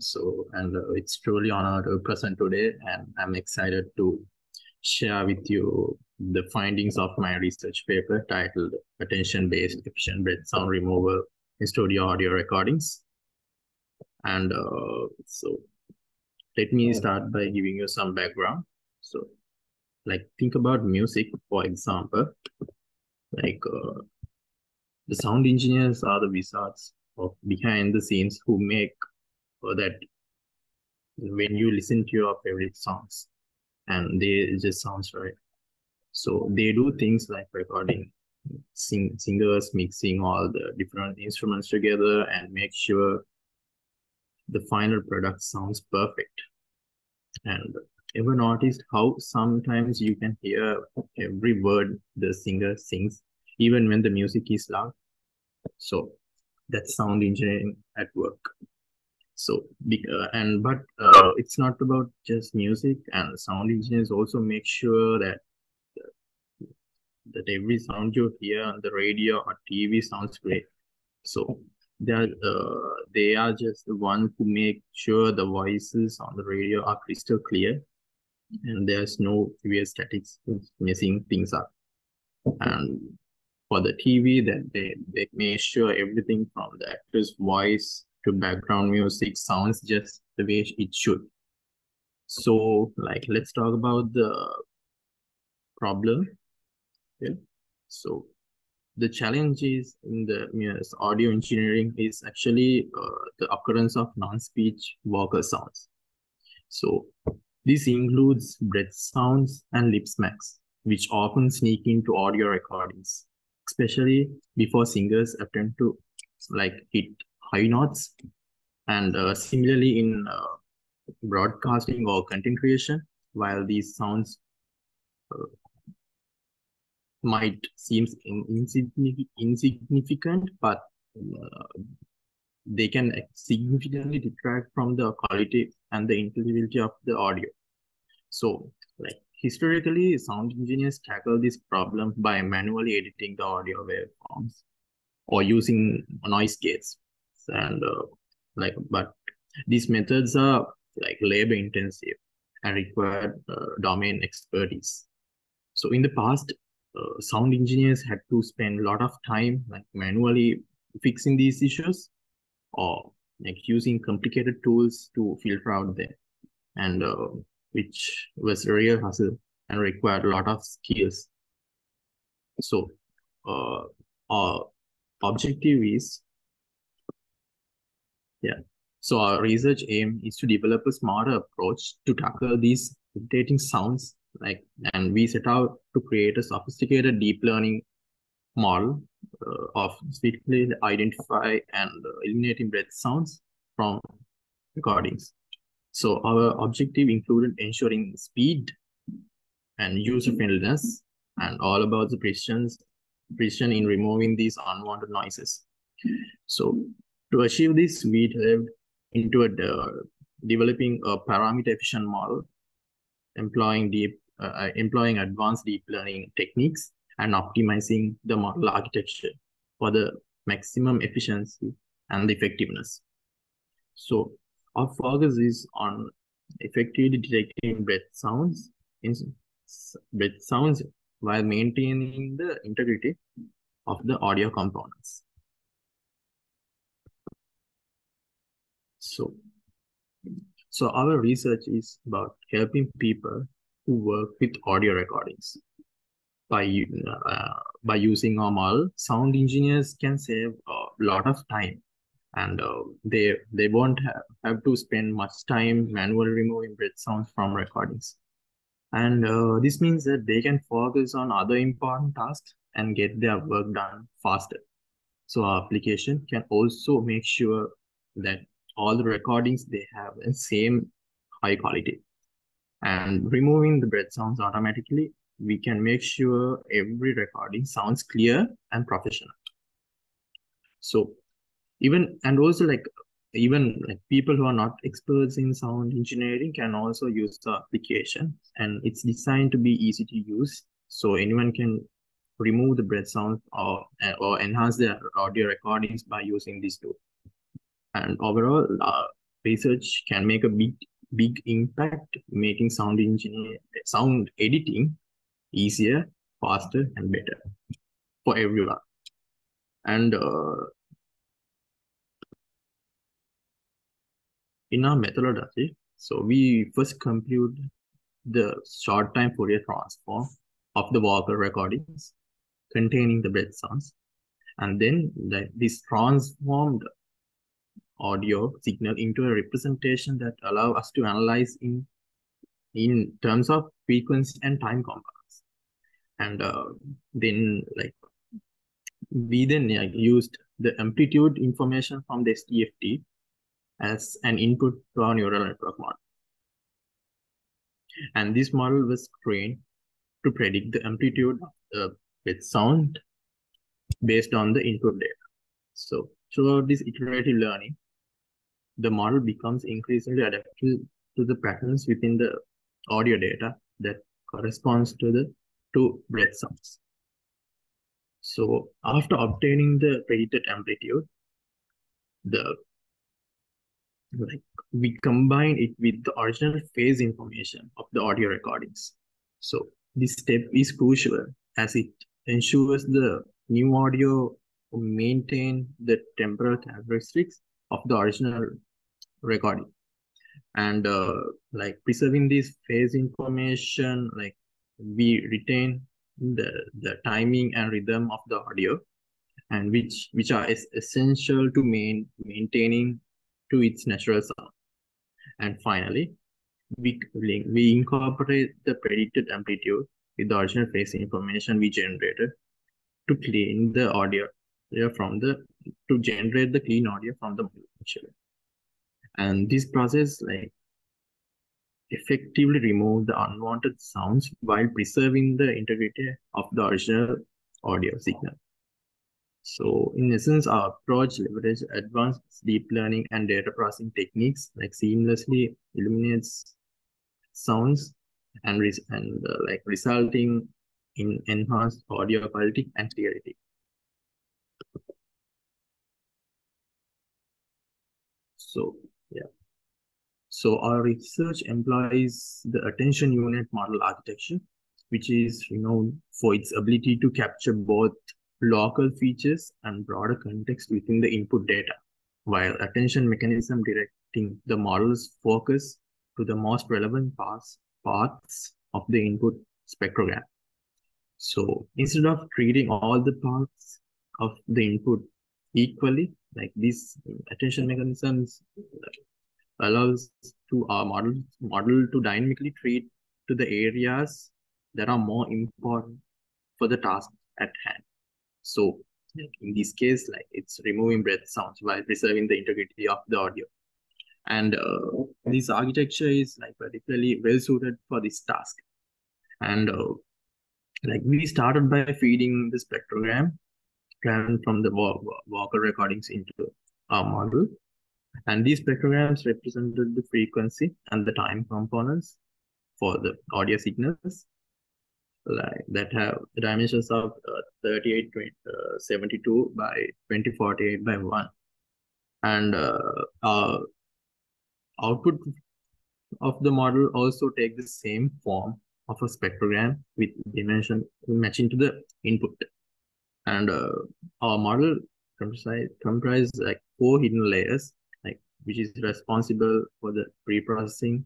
So, and uh, it's truly honor to present today, and I'm excited to share with you the findings of my research paper titled Attention-Based Efficient Breath Sound Removal in Studio Audio Recordings. And uh, so let me start by giving you some background. So like think about music, for example, like uh, the sound engineers are the wizards of behind the scenes who make that when you listen to your favorite songs and they just sounds right. So they do things like recording sing singers, mixing all the different instruments together and make sure the final product sounds perfect. And ever noticed how sometimes you can hear every word the singer sings, even when the music is loud? So that's sound engineering at work. So, uh, and but uh, it's not about just music, and sound engineers also make sure that that every sound you hear on the radio or TV sounds great. So they are uh, they are just the one who make sure the voices on the radio are crystal clear, and there's no weird statics messing things up. And for the TV, that they they make sure everything from the actor's voice to background music sounds just the way it should. So, like, let's talk about the problem. Yeah. So, the challenge is in the yes, audio engineering is actually uh, the occurrence of non-speech vocal sounds. So, this includes breath sounds and lip smacks, which often sneak into audio recordings, especially before singers attempt to like hit high notes. And uh, similarly in uh, broadcasting or content creation, while these sounds uh, might seem insignificant, but uh, they can significantly detract from the quality and the intelligibility of the audio. So, like historically, sound engineers tackle this problem by manually editing the audio waveforms or using noise gates and uh, like but these methods are like labor intensive and require uh, domain expertise. So in the past uh, sound engineers had to spend a lot of time like manually fixing these issues or like using complicated tools to filter out them. And uh, which was a real hassle and required a lot of skills. So uh, our objective is yeah. So our research aim is to develop a smarter approach to tackle these irritating sounds. Like, and we set out to create a sophisticated deep learning model uh, of swiftly identify and eliminating breath sounds from recordings. So our objective included ensuring speed and user friendliness and all about the precision, precision in removing these unwanted noises. So to achieve this, we have into a, uh, developing a parameter efficient model, employing deep, uh, uh, employing advanced deep learning techniques and optimizing the model architecture for the maximum efficiency and effectiveness. So our focus is on effectively detecting breath sounds in breath sounds while maintaining the integrity of the audio components. So, so our research is about helping people who work with audio recordings. By, uh, by using model, sound engineers can save a lot of time and uh, they they won't have, have to spend much time manually removing breath sounds from recordings. And uh, this means that they can focus on other important tasks and get their work done faster. So our application can also make sure that all the recordings they have the same high quality. And removing the breath sounds automatically we can make sure every recording sounds clear and professional. So even and also like even like people who are not experts in sound engineering can also use the application and it's designed to be easy to use. So anyone can remove the breath sound or or enhance their audio recordings by using this tool and overall, uh, research can make a big big impact, making sound engineer sound editing easier, faster, and better for everyone. And uh, in our methodology, so we first compute the short time Fourier transform of the vocal recordings containing the breath sounds. And then the, this transformed audio signal into a representation that allow us to analyze in in terms of frequency and time components. And uh, then like we then like, used the amplitude information from the STFT as an input to our neural network model. And this model was trained to predict the amplitude of the sound based on the input data. So throughout this iterative learning, the model becomes increasingly adaptive to the patterns within the audio data that corresponds to the two breath sounds. So after obtaining the predicted amplitude, the like we combine it with the original phase information of the audio recordings. So this step is crucial as it ensures the new audio maintain the temporal characteristics of the original recording. And uh, like preserving this phase information like we retain the the timing and rhythm of the audio and which which are es essential to main maintaining to its natural sound. And finally we we incorporate the predicted amplitude with the original phase information we generated to clean the audio from the to generate the clean audio from the actually and this process like effectively remove the unwanted sounds while preserving the integrity of the original audio signal. So in essence, our approach leverages advanced deep learning and data processing techniques like seamlessly eliminates sounds and, res and uh, like resulting in enhanced audio quality and clarity. So yeah. So our research employs the attention U-Net model architecture, which is renowned for its ability to capture both local features and broader context within the input data, while attention mechanism directing the model's focus to the most relevant parts, parts of the input spectrogram. So instead of treating all the parts of the input equally, like these attention mechanisms allows to our model model to dynamically treat to the areas that are more important for the task at hand. So in this case, like it's removing breath sounds while preserving the integrity of the audio. And uh, this architecture is like particularly well suited for this task. And uh, like we started by feeding the spectrogram from the vocal recordings into our model. And these spectrograms represented the frequency and the time components for the audio signals. Like that have the dimensions of uh, 38 uh, 72 by 2048 by 1 and uh, our output of the model also take the same form of a spectrogram with dimension matching to the input and uh, our model comprise, comprise like four hidden layers like which is responsible for the pre-processing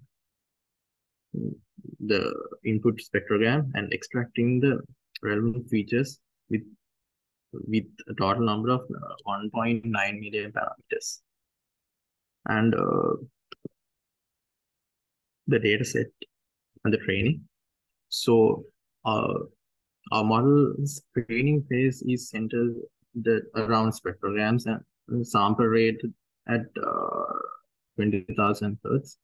the input spectrogram and extracting the relevant features with with a total number of uh, 1.9 million parameters. And uh, the data set and the training. So uh, our model's training phase is centered the, around spectrograms and sample rate at uh, 20,000 hertz.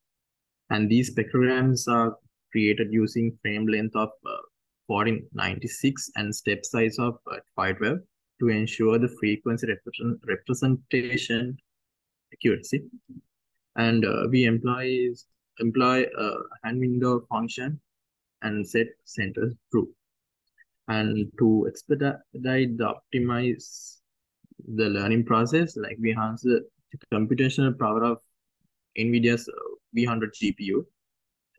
And these spectrograms are created using frame length of uh, 1496 and step size of uh, 512 to ensure the frequency represent, representation accuracy. And uh, we employ, employ a Hann window function and set center true and to expedite the optimize the learning process like we enhance the computational power of NVIDIA's V100 GPU.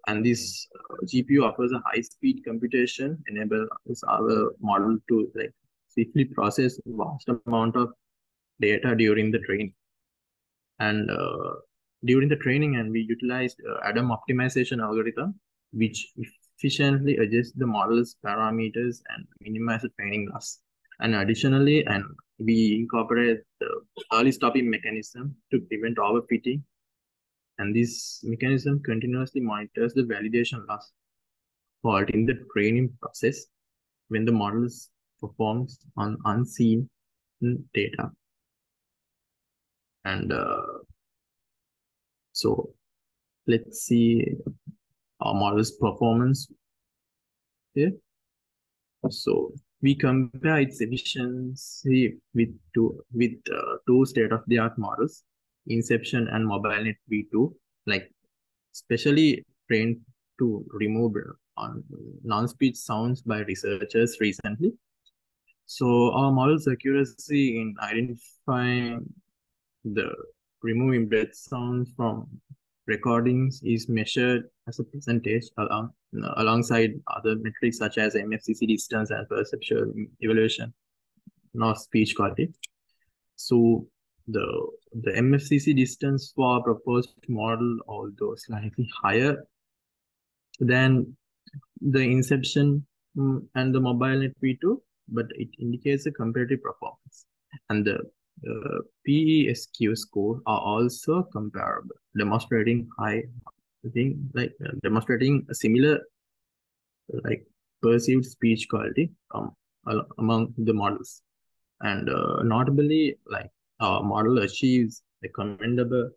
And this GPU offers a high-speed computation, enables our model to like safely process vast amount of data during the training. And uh, during the training, and we utilized uh, ADAM optimization algorithm, which efficiently adjust the model's parameters and minimizes training loss. And additionally, and we incorporate the early stopping mechanism to prevent overfitting. And this mechanism continuously monitors the validation loss fault in the training process when the model performs on unseen data. And uh, so let's see our model's performance here. So we compare its efficiency with two with uh, two state-of-the-art models, Inception and MobileNet V2, like specially trained to remove on non-speech sounds by researchers recently. So our model's accuracy in identifying the removing breath sounds from recordings is measured as a percentage along, alongside other metrics such as MFCC distance and perceptual evaluation, not speech quality. So the the MFCC distance for proposed model, although slightly higher than the Inception mm, and the MobileNet V2, but it indicates a comparative performance. And the uh, PESQ score are also comparable, demonstrating high, I think, like uh, demonstrating a similar, like perceived speech quality um, among the models. And uh, notably, like our model achieves a commendable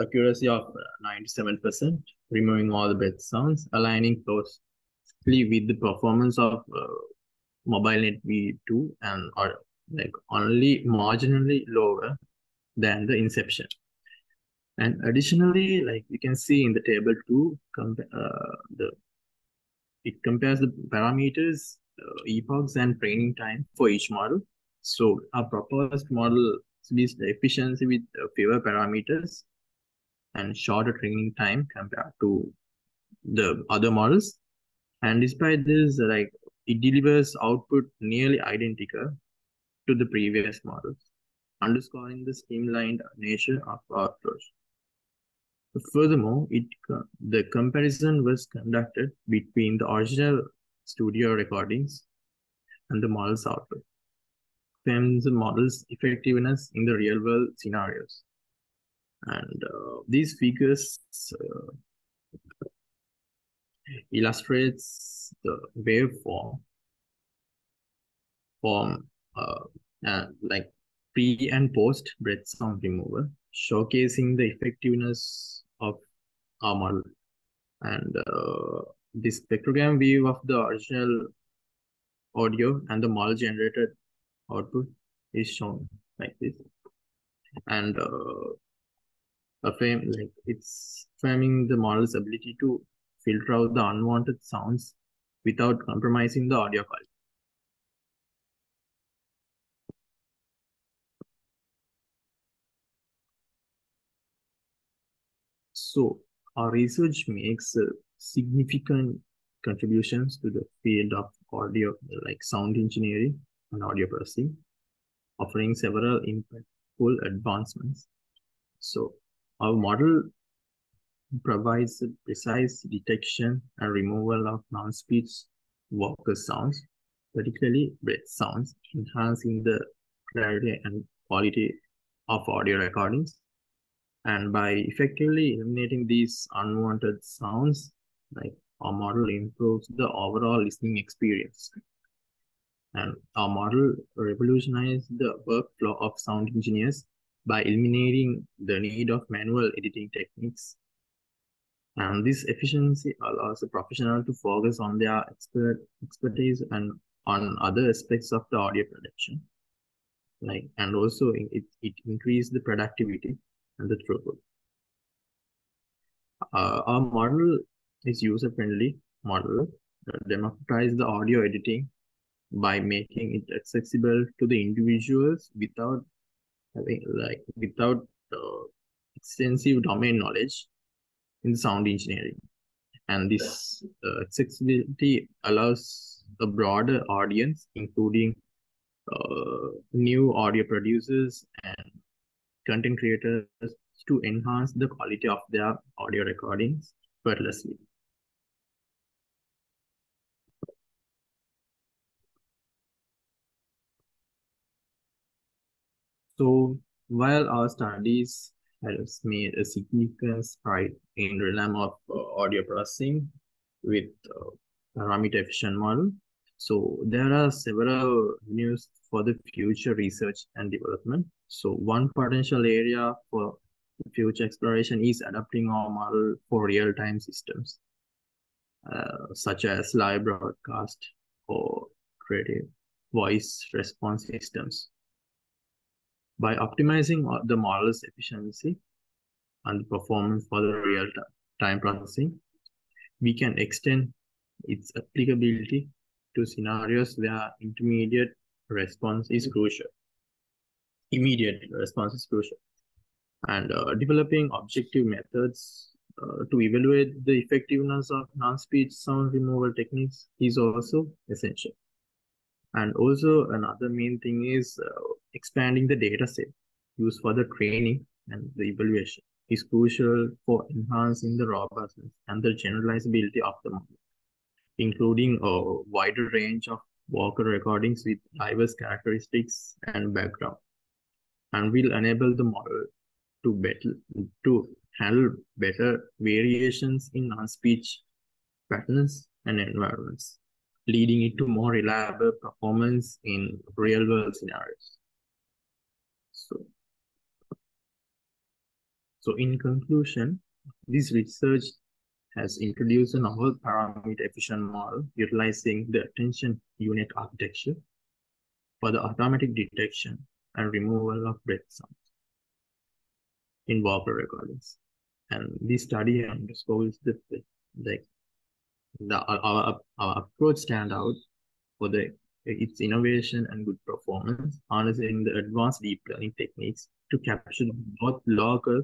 accuracy of 97%, removing all the breath sounds, aligning closely with the performance of uh, MobileNet V2 and or like only marginally lower than the inception. And additionally, like you can see in the table two, uh, the it compares the parameters, uh, epochs, and training time for each model. So our proposed model is the efficiency with fewer parameters and shorter training time compared to the other models. And despite this, like it delivers output nearly identical to the previous models, underscoring the streamlined nature of our approach. Furthermore, it, the comparison was conducted between the original studio recordings and the model's output, confirms the model's effectiveness in the real-world scenarios. And uh, these figures uh, illustrates the waveform form like pre and post breath sound removal, showcasing the effectiveness of our model. And uh, this spectrogram view of the original audio and the model generated output is shown like this. And uh, a frame like it's framing the model's ability to filter out the unwanted sounds without compromising the audio quality. So our research makes uh, significant contributions to the field of audio, like sound engineering and audio processing, offering several impactful advancements. So our model provides precise detection and removal of non-speech vocal sounds, particularly breath sounds, enhancing the clarity and quality of audio recordings and by effectively eliminating these unwanted sounds, like our model improves the overall listening experience. And our model revolutionized the workflow of sound engineers by eliminating the need of manual editing techniques. And this efficiency allows a professional to focus on their expert expertise and on other aspects of the audio production. Like, and also it, it increased the productivity and the throughput. Uh, our model is user-friendly model that democratize the audio editing by making it accessible to the individuals without having like without uh, extensive domain knowledge in sound engineering. And this uh, accessibility allows a broader audience, including uh, new audio producers and content creators to enhance the quality of their audio recordings effortlessly. So while our studies has made a significant stride in the realm of uh, audio processing with uh, parameter efficient model, so there are several news for the future research and development. So one potential area for future exploration is adapting our model for real-time systems, uh, such as live broadcast or creative voice response systems. By optimizing the model's efficiency and performance for the real-time processing, we can extend its applicability to scenarios where intermediate response is crucial. Immediate response is crucial. And uh, developing objective methods uh, to evaluate the effectiveness of non-speech sound removal techniques is also essential. And also another main thing is uh, expanding the data set used for the training and the evaluation is crucial for enhancing the robustness and the generalizability of the model, including a wider range of vocal recordings with diverse characteristics and background, and will enable the model to better to handle better variations in non-speech patterns and environments leading it to more reliable performance in real world scenarios. So, so in conclusion, this research has introduced a novel parameter efficient model utilizing the attention U-Net architecture for the automatic detection and removal of breath sounds in vocal recordings. And this study underscores the, the the our, our approach stand out for the its innovation and good performance, harnessing the advanced deep learning techniques to capture both local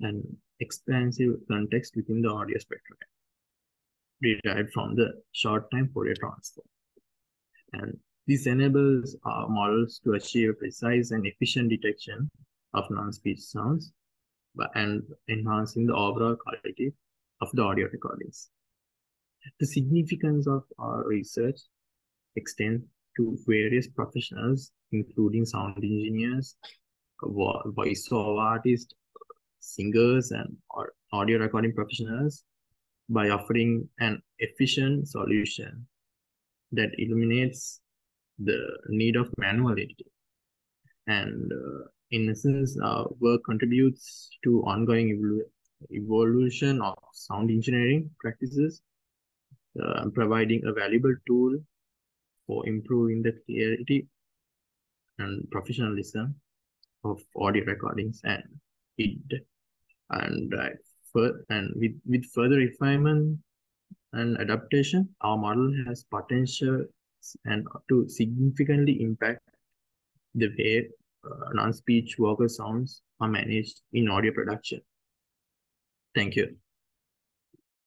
and expansive context within the audio spectrum derived from the short time Fourier transform. And this enables our models to achieve precise and efficient detection of non-speech sounds and enhancing the overall quality of the audio recordings. The significance of our research extends to various professionals, including sound engineers, voiceover artists, singers, and audio recording professionals by offering an efficient solution that eliminates the need of manual editing. And uh, in essence, our work contributes to ongoing evol evolution of sound engineering practices uh, providing a valuable tool for improving the clarity and professionalism of audio recordings and it and uh, and with with further refinement and adaptation our model has potential and to significantly impact the way uh, non-speech vocal sounds are managed in audio production. Thank you